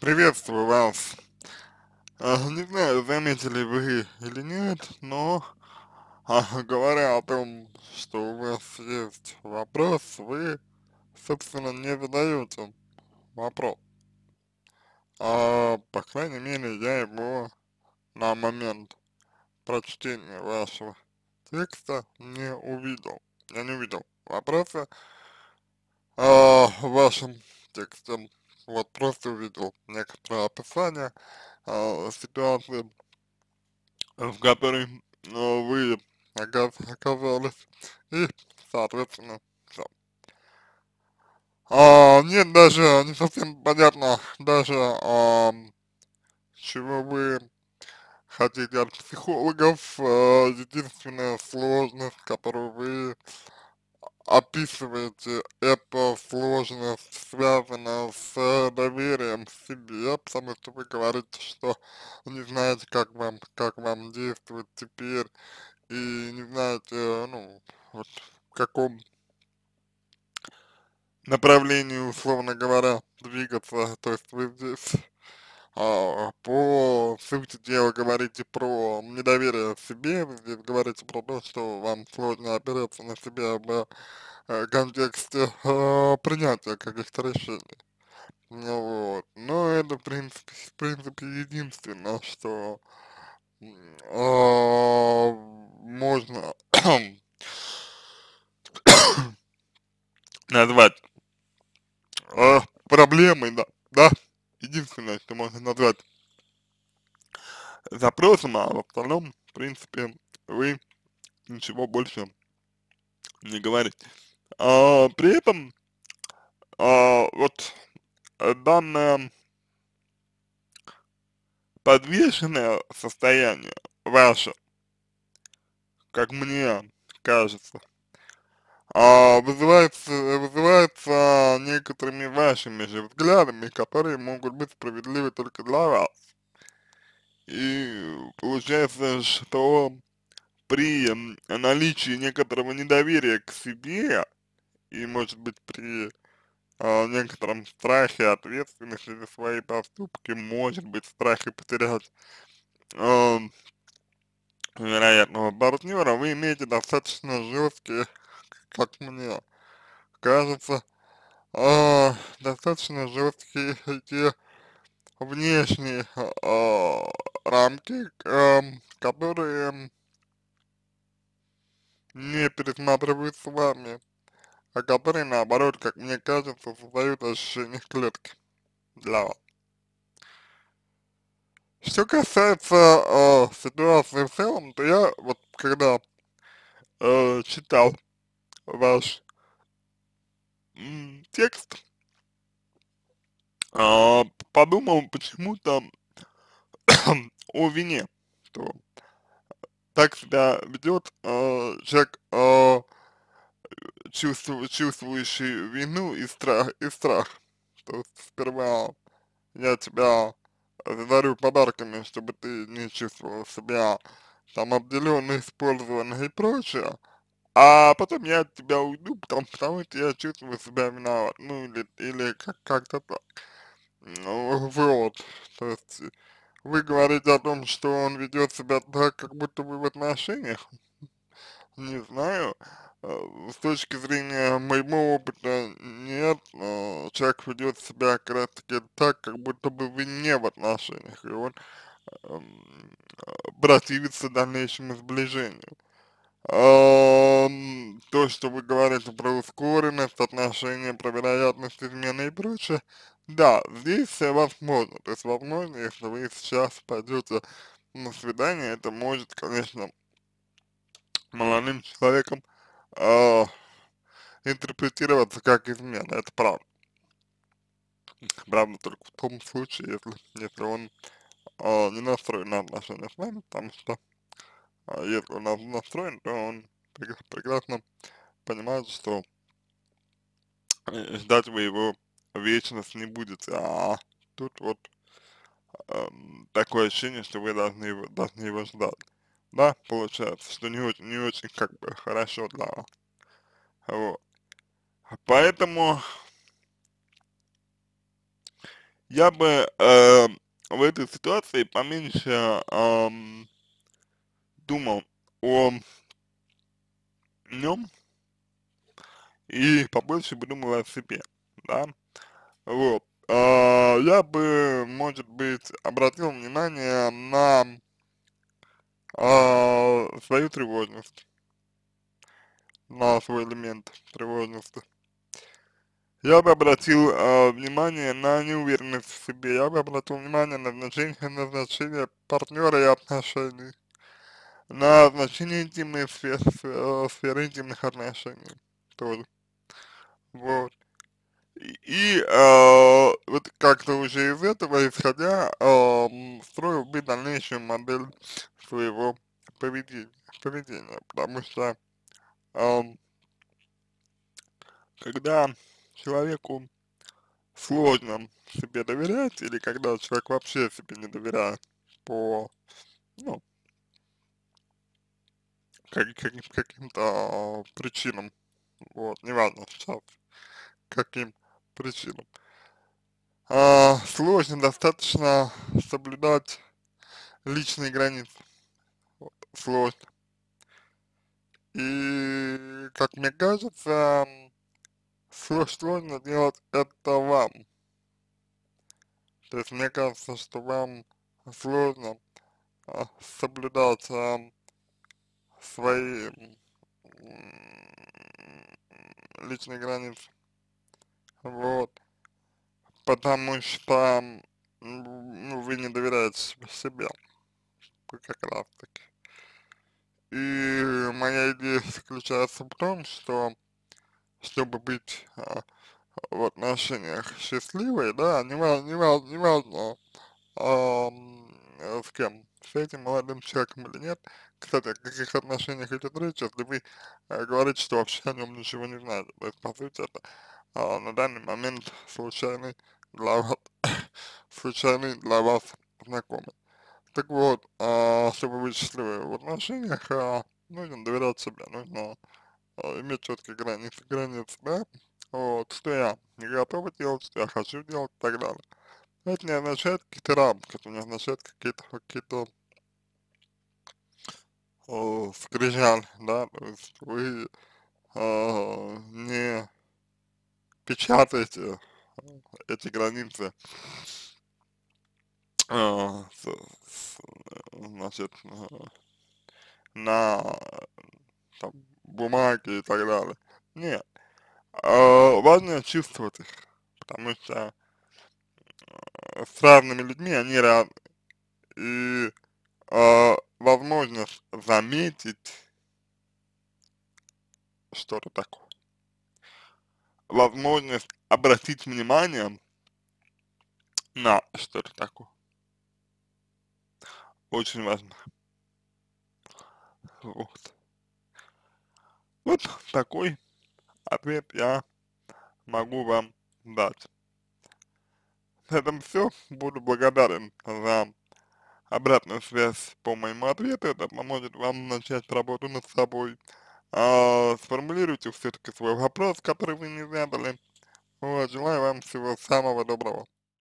Приветствую вас. А, не знаю, заметили вы или нет, но а, говоря о том, что у вас есть вопрос, вы, собственно, не задаете вопрос. А, по крайней мере, я его на момент прочтения вашего текста не увидел. Я не увидел вопроса а, в вашем тексте. Вот просто увидел некоторое описание а, ситуации, в которой а, вы оказ оказались, и, соответственно, всё. А, нет, даже не совсем понятно, даже, а, чего вы хотите от психологов, а, единственная сложность, которую вы описываете, это сложность связана с доверием к себе, потому что вы говорите, что не знаете, как вам, как вам действовать теперь, и не знаете, ну, вот в каком направлении, условно говоря, двигаться, то есть вы здесь а, по сути дела говорите про недоверие к себе, вы здесь говорите про то, что вам сложно опираться на себя в э, контексте э, принятия каких-то решений. Ну вот, но это в принципе, в принципе единственное, что а, можно назвать а, проблемой, да, да, единственное, что можно назвать запросом, а в остальном, в принципе, вы ничего больше не говорите. А, при этом, а, вот данное подвешенное состояние ваше, как мне кажется, а, вызывается, вызывается некоторыми вашими же взглядами, которые могут быть справедливы только для вас. И получается, что при наличии некоторого недоверия к себе и, может быть, при а, некотором страхе ответственности за свои поступки, может быть, страхе потерять а, вероятного партнера, вы имеете достаточно жесткие как мне кажется, э, достаточно жесткие эти внешние э, рамки, э, которые не пересматривают с вами, а которые, наоборот, как мне кажется, создают ощущение клетки для вас. Что касается э, ситуации в целом, то я вот когда э, читал ваш текст, а, подумал почему-то о вине, что так себя ведет а, человек, а, чувству, чувствующий вину и страх, и страх. То есть сперва я тебя задарю подарками, чтобы ты не чувствовал себя там обделенный, использованный и прочее, а потом я от тебя уйду, потому, потому что я чувствую себя виноват, ну или, или как-то так. Ну, вот, то есть вы говорите о том, что он ведет себя так, как будто вы в отношениях, не знаю, э, с точки зрения моего опыта нет, человек ведет себя как раз таки так, как будто бы вы не в отношениях, и он эм, противится дальнейшему сближению. То, что вы говорите про ускоренность, отношения, про вероятность измены и прочее, да, здесь возможно. То есть, возможно, если вы сейчас пойдете на свидание, это может, конечно, молодым человеком э, интерпретироваться как измена, это правда. Правда, только в том случае, если, если он э, не настроен на отношения с вами, потому что если он настроен, то он прекрасно понимает, что э, ждать вы его вечность не будете, а тут вот э, такое ощущение, что вы должны его, должны его ждать. Да, получается, что не очень, не очень как бы хорошо для вас. Вот. Поэтому я бы, э, в этой ситуации поменьше, ам, думал о нем и побольше бы думал о себе, да, вот. А, я бы, может быть, обратил внимание на, а, свою тревожность, на свой элемент тревожности. Я бы обратил э, внимание на неуверенность в себе, я бы обратил внимание на значение, на значение партнера и отношений, на значение интимной сферы, сферы интимных отношений тоже. Вот. И, и э, вот как-то уже из этого исходя, э, строил бы дальнейшую модель своего поведения, поведения потому что э, когда человеку сложно себе доверять, или когда человек вообще себе не доверяет по, ну, как, как, каким-то причинам, вот, неважно сейчас, каким причинам. А, сложно достаточно соблюдать личные границы, вот, сложно. И, как мне кажется, сложно делать это вам. То есть мне кажется, что вам сложно а, соблюдать а, свои личные границы. Вот. Потому что ну, вы не доверяете себе. Как раз таки. И моя идея заключается в том, что чтобы быть а, в отношениях счастливой, да, не важно, не а, с кем, с этим молодым человеком или нет. Кстати, о каких отношениях идет речь, если вы а, говорите, что вообще о нем ничего не знаете. То есть, по сути, это а, на данный момент случайный для вас, случайный для вас знакомый. Так вот, а, чтобы быть счастливой в отношениях, а, нужно доверять себе, нужно а, иметь четкие границы, границы, да, вот, что я не готов делать, что я хочу делать и так далее. Это не означает какие-то рамки, это не означает какие-то, какие-то э, да, то есть вы э, не печатаете эти границы э, с, с, значит, э, на там, бумаге и так далее. Нет. А, важно чувствовать их, потому что э, с разными людьми они разные. И э, возможность заметить что-то такое, возможность обратить внимание на что-то такое, очень важно. Вот. Вот такой ответ я могу вам дать. На этом все. Буду благодарен за обратную связь по моему ответу. Это поможет вам начать работу над собой. А, сформулируйте все-таки свой вопрос, который вы не задали. Вот, желаю вам всего самого доброго.